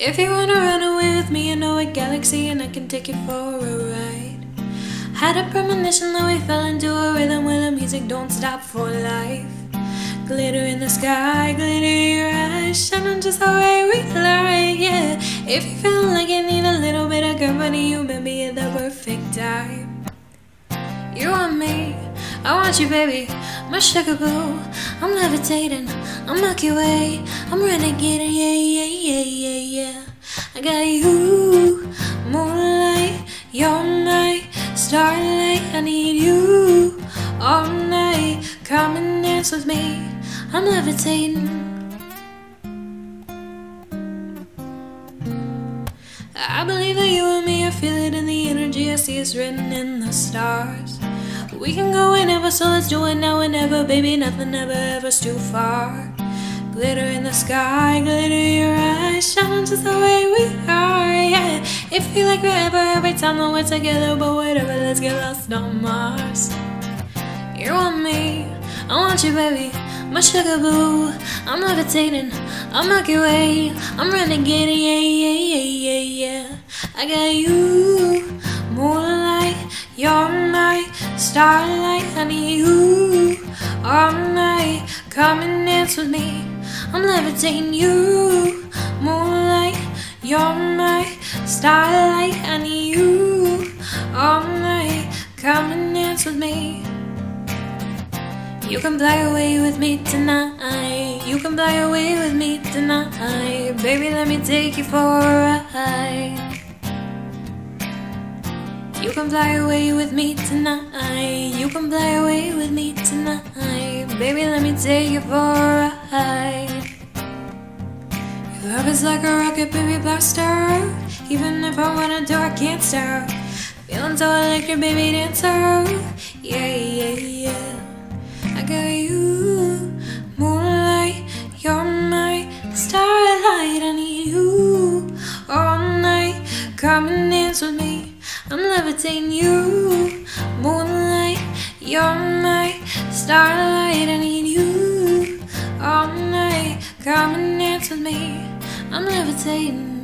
If you wanna run away with me, I know a galaxy and I can take you for a ride. Had a premonition that we fell into a rhythm where the music don't stop for life. Glitter in the sky, glitter in your eyes, shining just the way we like, yeah. If you feel like you need a little bit of company, you may be at the perfect time. You want me, I want you, baby, my sugar boo. I'm levitating, I'm Milky Way, I'm renegading, yeah, yeah. You, moonlight, you're my starlight. I need you all night. Come and dance with me, I'm levitating. I believe that you and me, I feel it in the energy, I see it's written in the stars. We can go whenever, so let's do it now and never, baby. Nothing ever ever's too far. Glitter in the sky, glitter in your eyes, Shine just the way we are. It feel like forever every time that we're together, but whatever, let's get lost on Mars. You want me, I want you, baby, my sugar boo. I'm levitating, I'm Milky Way, I'm renegading, yeah, yeah, yeah, yeah, yeah. I got you, moonlight, you're my starlight. Need you all night. Come and dance with me. I'm levitating you, starlight. and you all night. Come and dance with me. You can fly away with me tonight. You can fly away with me tonight. Baby, let me take you for a ride. You can fly away with me tonight. You can fly away with me tonight. Baby, let me take you for a ride. Your love is like a rocket, baby, blaster. Even if I wanna do, I can't stop. Feeling so electric, baby, dancer. Yeah, yeah, yeah. I got you, moonlight. You're my starlight. I need you all night. Come and dance with me. I'm levitating you, moonlight. You're my starlight. I need levitating